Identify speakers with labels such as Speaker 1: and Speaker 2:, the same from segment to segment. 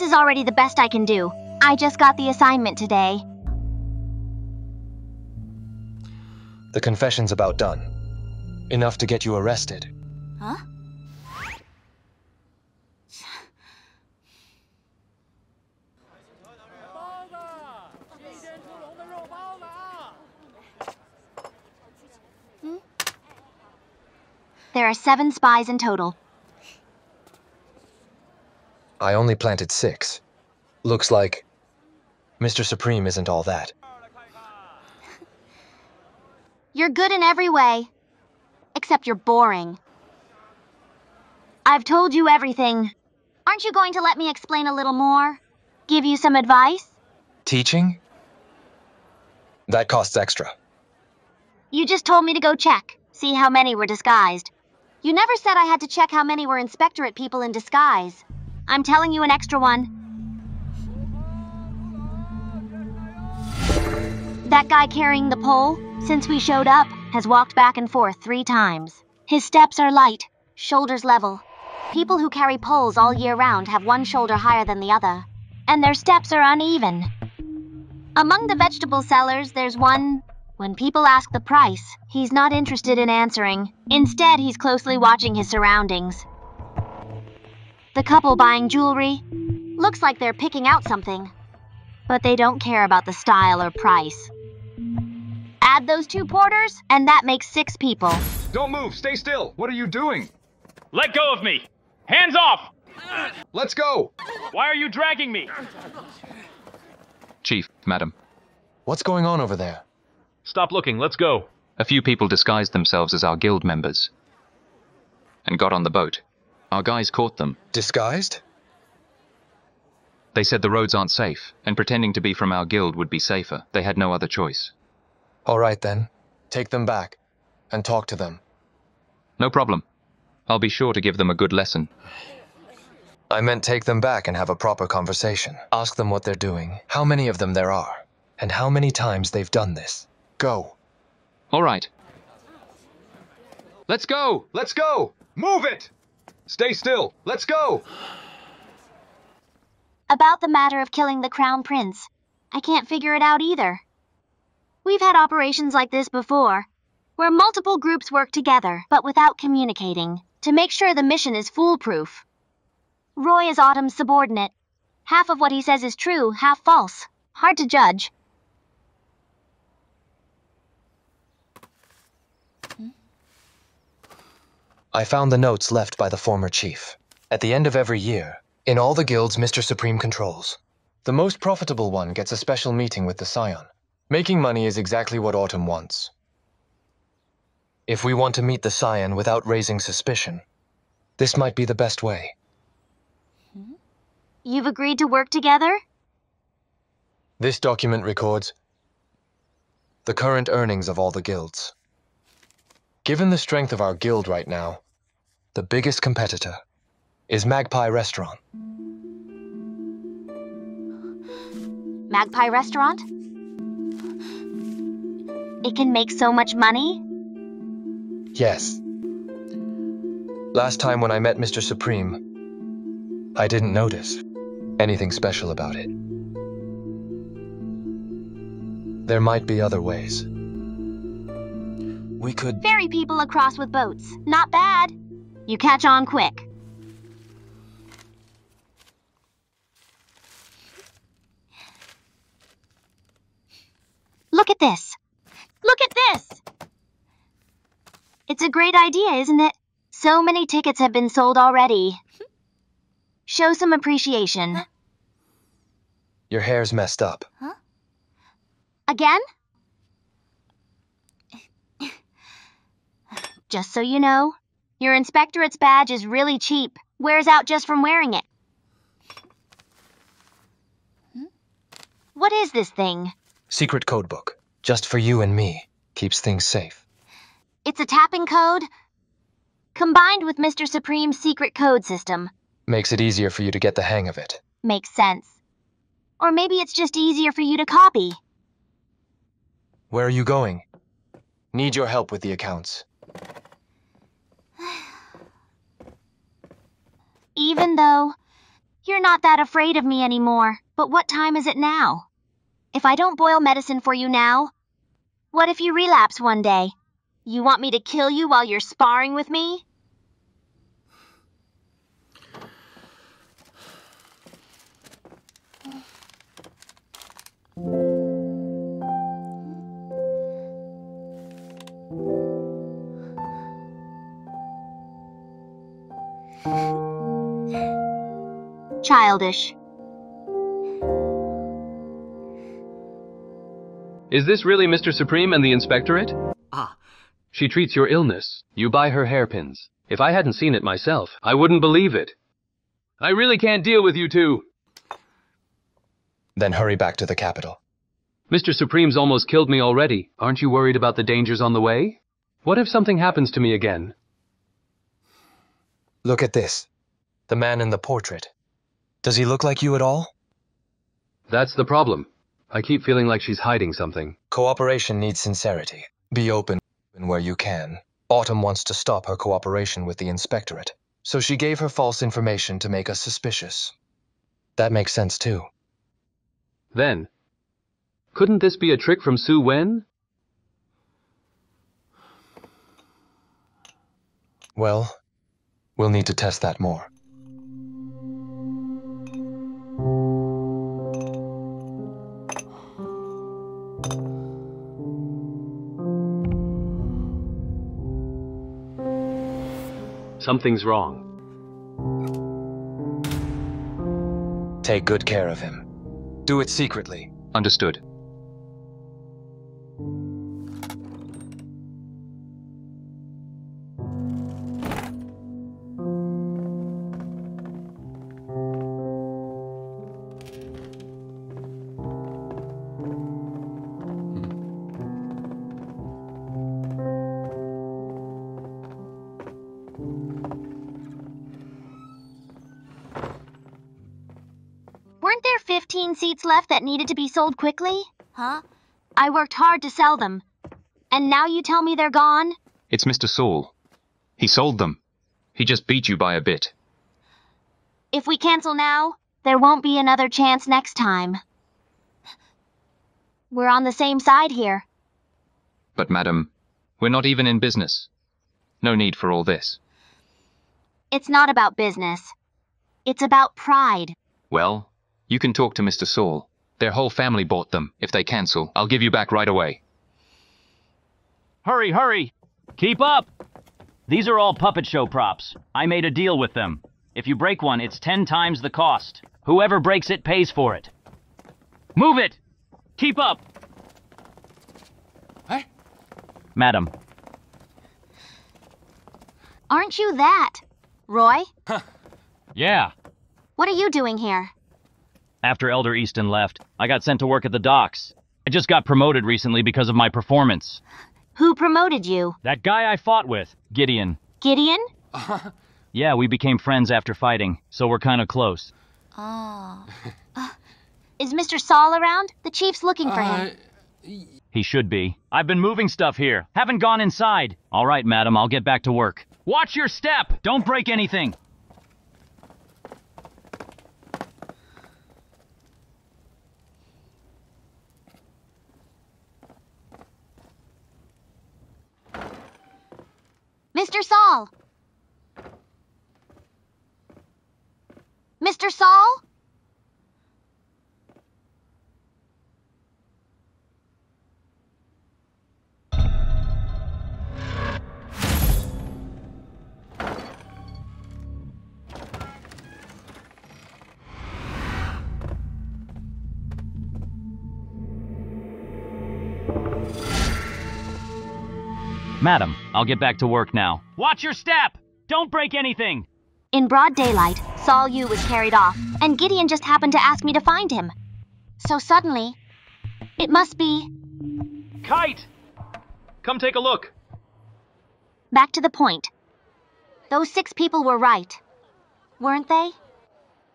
Speaker 1: This is already the best I can do. I just got the assignment today.
Speaker 2: The confession's about done. Enough to get you arrested.
Speaker 1: Huh? Hmm? There are seven spies in total.
Speaker 2: I only planted six. Looks like Mr. Supreme isn't all that.
Speaker 1: You're good in every way. Except you're boring. I've told you everything. Aren't you going to let me explain a little more? Give you some advice?
Speaker 2: Teaching? That costs extra.
Speaker 1: You just told me to go check, see how many were disguised. You never said I had to check how many were inspectorate people in disguise. I'm telling you an extra one. That guy carrying the pole, since we showed up, has walked back and forth three times. His steps are light, shoulders level. People who carry poles all year round have one shoulder higher than the other, and their steps are uneven. Among the vegetable sellers, there's one. When people ask the price, he's not interested in answering. Instead, he's closely watching his surroundings. The couple buying jewelry looks like they're picking out something, but they don't care about the style or price. Add those two porters, and that makes six people.
Speaker 3: Don't move! Stay still! What are you doing?
Speaker 4: Let go of me! Hands off!
Speaker 3: Let's go!
Speaker 4: Why are you dragging me?
Speaker 5: Chief, madam,
Speaker 2: What's going on over there?
Speaker 4: Stop looking, let's go.
Speaker 5: a few people disguised themselves as our guild members and got on the boat. Our guys caught them.
Speaker 2: Disguised?
Speaker 5: They said the roads aren't safe, and pretending to be from our guild would be safer. They had no other choice.
Speaker 2: All right then. Take them back and talk to them.
Speaker 5: No problem. I'll be sure to give them a good lesson.
Speaker 2: I meant take them back and have a proper conversation. Ask them what they're doing, how many of them there are, and how many times they've done this. Go.
Speaker 5: All right. Let's go!
Speaker 3: Let's go! Move it! Stay still! Let's go!
Speaker 1: About the matter of killing the crown prince, I can't figure it out either. We've had operations like this before, where multiple groups work together, but without communicating, to make sure the mission is foolproof. Roy is Autumn's subordinate. Half of what he says is true, half false. Hard to judge.
Speaker 2: I found the notes left by the former chief. At the end of every year, in all the guilds Mr. Supreme controls, the most profitable one gets a special meeting with the Scion. Making money is exactly what Autumn wants. If we want to meet the Scion without raising suspicion, this might be the best way. Hmm?
Speaker 1: You've agreed to work together?
Speaker 2: This document records the current earnings of all the guilds. Given the strength of our guild right now, the biggest competitor is Magpie Restaurant.
Speaker 1: Magpie Restaurant? It can make so much money?
Speaker 2: Yes. Last time when I met Mr. Supreme, I didn't notice anything special about it. There might be other ways. We could.
Speaker 1: Ferry people across with boats. Not bad. You catch on quick. Look at this. Look at this. It's a great idea, isn't it? So many tickets have been sold already. Show some appreciation.
Speaker 2: Your hair's messed up. Huh?
Speaker 1: Again? Just so you know, your inspectorate's badge is really cheap. Wears out just from wearing it. Hmm? What is this thing?
Speaker 2: Secret codebook. Just for you and me. Keeps things safe.
Speaker 1: It's a tapping code? Combined with Mr. Supreme's secret code system,
Speaker 2: Makes it easier for you to get the hang of it.
Speaker 1: makes sense. Or maybe it's just easier for you to copy.
Speaker 2: Where are you going? Need your help with the accounts.
Speaker 1: Even though you're not that afraid of me anymore. But what time is it now? If I don't boil medicine for you now, what if you relapse one day? You want me to kill you while you're sparring with me? Childish.
Speaker 6: Is this really Mr. Supreme and the Inspectorate?
Speaker 7: Ah,
Speaker 6: She treats your illness. You buy her hairpins. If I hadn't seen it myself, I wouldn't believe it. I really can't deal with you two.
Speaker 2: Then hurry back to the capital.
Speaker 6: Mr. Supreme's almost killed me already. Aren't you worried about the dangers on the way? What if something happens to me again?
Speaker 2: Look at this. The man in the portrait. Does he look like you at all?
Speaker 6: That's the problem. I keep feeling like she's hiding something.
Speaker 2: Cooperation needs sincerity. Be open where you can. Autumn wants to stop her cooperation with the Inspectorate, so she gave her false information to make us suspicious. That makes sense too.
Speaker 6: Then, couldn't this be a trick from Su Wen?
Speaker 2: Well, we'll need to test that more.
Speaker 6: Something's wrong.
Speaker 2: Take good care of him. Do it secretly.
Speaker 5: Understood.
Speaker 1: 15 seats left that needed to be sold quickly? Huh? I worked hard to sell them. And now you tell me they're gone?
Speaker 5: It's Mr. Saul. He sold them. He just beat you by a bit.
Speaker 1: If we cancel now, there won't be another chance next time. We're on the same side here.
Speaker 5: But, madam, we're not even in business. No need for all this.
Speaker 1: It's not about business. It's about pride.
Speaker 5: Well, you can talk to Mr. Saul. Their whole family bought them. If they cancel, I'll give you back right away.
Speaker 4: Hurry, hurry! Keep up! These are all puppet show props. I made a deal with them. If you break one, it's ten times the cost. Whoever breaks it pays for it. Move it! Keep up!
Speaker 7: eh?
Speaker 4: Madam,
Speaker 1: Aren't you that? Roy, Huh.
Speaker 4: yeah.
Speaker 1: what are you doing here?
Speaker 4: After Elder Easton left, I got sent to work at the docks. I just got promoted recently because of my performance.
Speaker 1: Who promoted you?
Speaker 4: That guy I fought with, Gideon.
Speaker 1: Gideon?
Speaker 4: Yeah, we became friends after fighting, so we're kind of close.
Speaker 1: Is Mr. Saul around? The chief's looking for
Speaker 7: Uh,
Speaker 1: him.
Speaker 4: He should be. I've been moving stuff here. Haven't gone inside. All right, madam, I'll get back to work. Watch your step! Don't break anything!
Speaker 1: Mr. Saul! Mr. Saul?
Speaker 4: Madam, I'll get back to work now. Watch your step! Don't break anything!
Speaker 1: In broad daylight, Saul Yu was carried off, and Gideon just happened to ask me to find him. So suddenly, it must be
Speaker 4: Kite! Come take a look.
Speaker 1: back to the point. Those six people were right. Weren't they?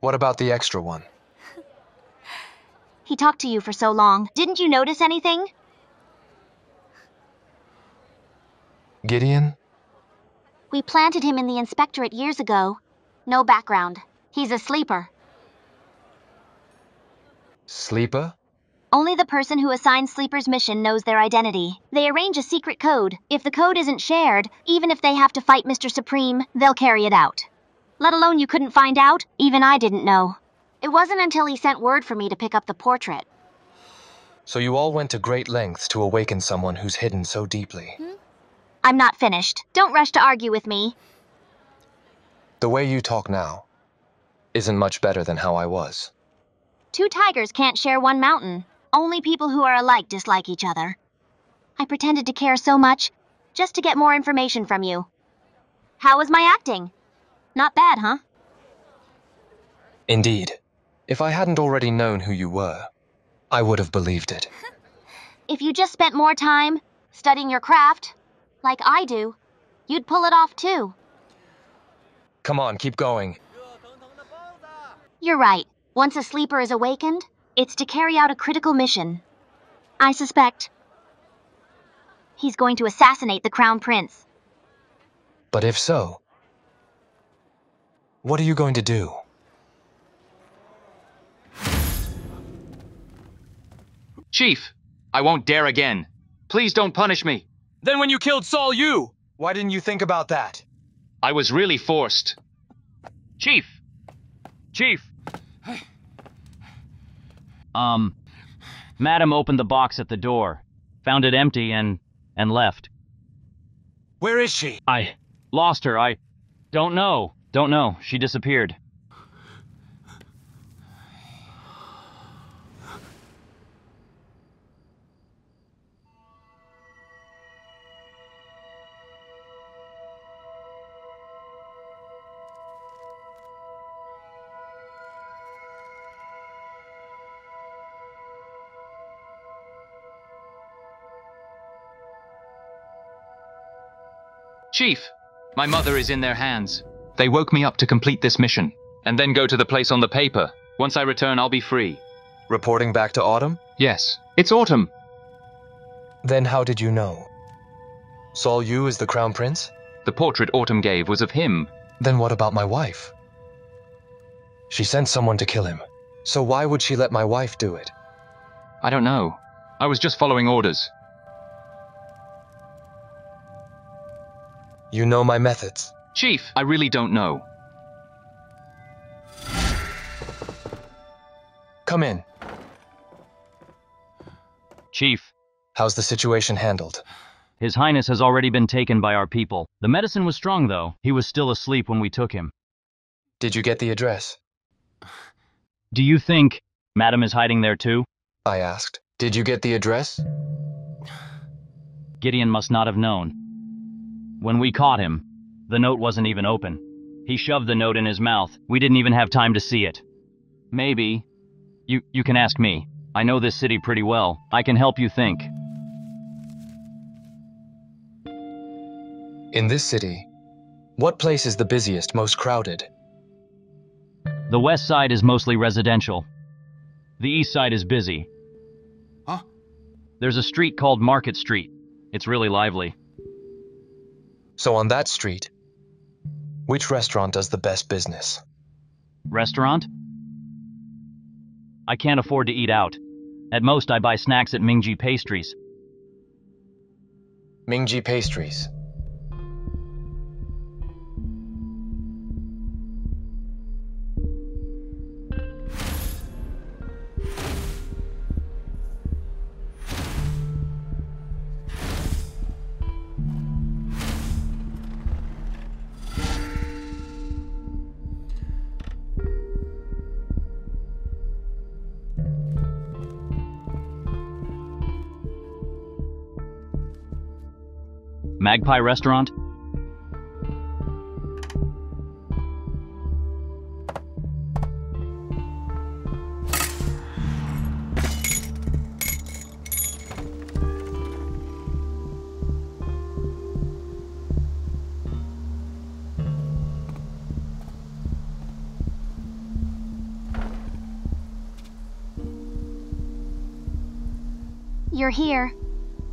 Speaker 2: What about the extra one?
Speaker 1: He talked to you for so long. Didn't you notice anything?
Speaker 2: Gideon?
Speaker 1: We planted him in the inspectorate years ago. No background. He's a sleeper.
Speaker 2: Sleeper?
Speaker 1: Only the person who assigns Sleeper's mission knows their identity. They arrange a secret code. If the code isn't shared, even if they have to fight Mr. Supreme, they'll carry it out. Let alone you couldn't find out, even I didn't know. It wasn't until he sent word for me to pick up the portrait.
Speaker 2: So you all went to great lengths to awaken someone who's hidden so deeply. Hmm.
Speaker 1: I'm not finished. Don't rush to argue with me.
Speaker 2: The way you talk now isn't much better than how I was.
Speaker 1: Two tigers can't share one mountain. Only people who are alike dislike each other. I pretended to care so much just to get more information from you. How was my acting? Not bad, huh?
Speaker 2: Indeed. If I hadn't already known who you were, I would have believed it.
Speaker 1: If you just spent more time studying your craft, like I do, you'd pull it off too.
Speaker 2: Come on, keep going.
Speaker 1: You're right. Once a sleeper is awakened, it's to carry out a critical mission. I suspect he's going to assassinate the Crown Prince.
Speaker 2: But if so, what are you going to do?
Speaker 5: Chief, I won't dare again. Please don't punish me.
Speaker 2: Then when you killed Saul Yu, why didn't you think about that?
Speaker 5: I was really forced.
Speaker 4: Chief! Chief! Um, Madam opened the box at the door, found it empty, and and left.
Speaker 2: Where is she?
Speaker 4: I lost her. I don't know. Don't know. She disappeared.
Speaker 5: Chief, my mother is in their hands. They woke me up to complete this mission, and then go to the place on the paper. Once I return, I'll be free.
Speaker 2: Reporting back to Autumn?
Speaker 5: Yes, it's autumn.
Speaker 2: Then how did you know? Saul Yu is the Crown Prince?
Speaker 5: The portrait Autumn gave was of him.
Speaker 2: Then what about my wife? She sent someone to kill him. So why would she let my wife do it?
Speaker 5: I don't know. I was just following orders.
Speaker 2: You know my methods.
Speaker 5: Chief, I really don't know.
Speaker 2: Come in.
Speaker 4: Chief,
Speaker 2: How's the situation handled?
Speaker 4: His Highness has already been taken by our people. The medicine was strong, though. He was still asleep when we took him.
Speaker 2: Did you get the address?
Speaker 4: Do you think Madam is hiding there too?
Speaker 2: I asked. Did you get the address?
Speaker 4: Gideon must not have known. When we caught him, the note wasn't even open. He shoved the note in his mouth. We didn't even have time to see it. Maybe. You, you can ask me. I know this city pretty well. I can help you think.
Speaker 2: In this city, what place is the busiest, most crowded?
Speaker 4: The west side is mostly residential. The east side is busy.
Speaker 3: Huh?
Speaker 4: There's a street called Market Street. It's really lively.
Speaker 2: So on that street, which restaurant does the best business?
Speaker 4: Restaurant? I can't afford to eat out. At most, I buy snacks at Mingji Pastries.
Speaker 2: Mingji Pastries.
Speaker 4: Magpie Restaurant?
Speaker 1: You're here.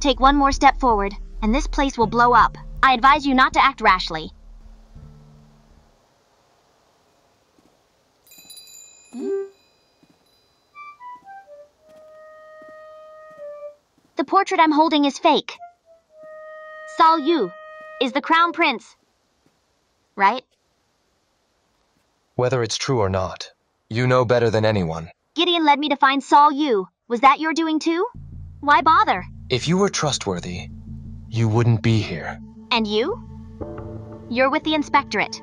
Speaker 1: Take one more step forward and this place will blow up. I advise you not to act rashly. The portrait I'm holding is fake. Saul Yu is the crown prince. Right?
Speaker 2: Whether it's true or not, you know better than anyone.
Speaker 1: Gideon led me to find Saul Yu. Was that your doing too? Why bother?
Speaker 2: If you were trustworthy, you wouldn't be here.
Speaker 1: And you? You're with the inspectorate.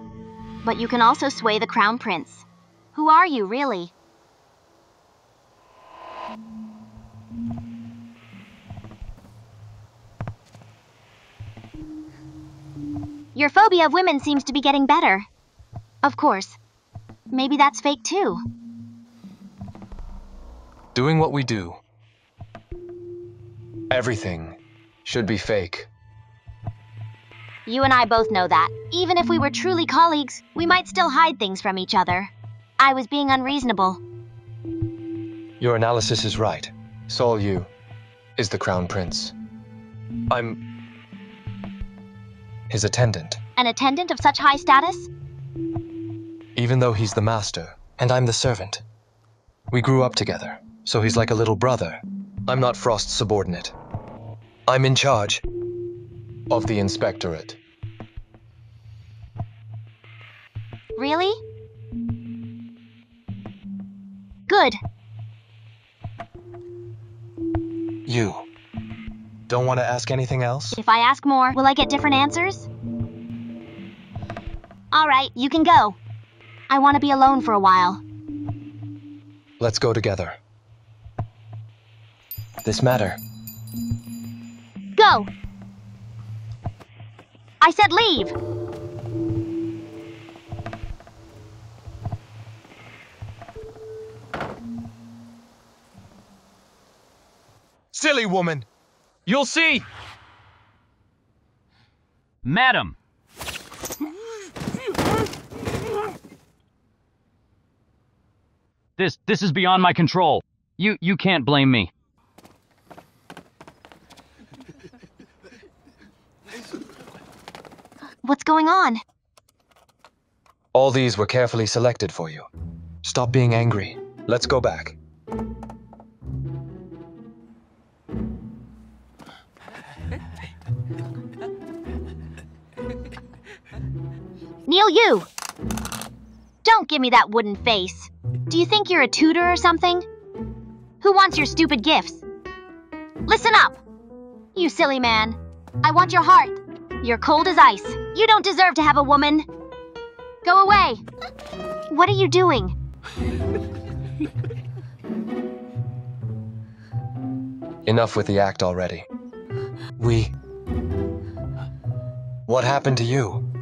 Speaker 1: But you can also sway the crown prince. Who are you, really? Your phobia of women seems to be getting better. Of course. Maybe that's fake too.
Speaker 2: Doing what we do. Everything should be fake.
Speaker 1: You and I both know that. Even if we were truly colleagues, we might still hide things from each other. I was being unreasonable.
Speaker 2: Your analysis is right. Saul Yu is the crown prince. I'm his attendant,
Speaker 1: An attendant of such high status?
Speaker 2: even though he's the master and I'm the servant. We grew up together, so he's like a little brother. I'm not Frost's subordinate. I'm in charge of the inspectorate.
Speaker 1: Really? Good.
Speaker 2: You don't want to ask anything else?
Speaker 1: If I ask more, will I get different answers? All right, you can go. I want to be alone for a while.
Speaker 2: Let's go together. This matter.
Speaker 1: Go! I said leave!
Speaker 2: Silly woman! You'll see!
Speaker 4: Madam! This this is beyond my control. You you can't blame me.
Speaker 1: What's going on?
Speaker 2: All these were carefully selected for you. Stop being angry. Let's go back.
Speaker 1: Neil, you! Don't give me that wooden face. Do you think you're a tutor or something? Who wants your stupid gifts? Listen up! You silly man. I want your heart. You're cold as ice. You don't deserve to have a woman. Go away. What are you doing?
Speaker 2: Enough with the act already. We. What happened to you?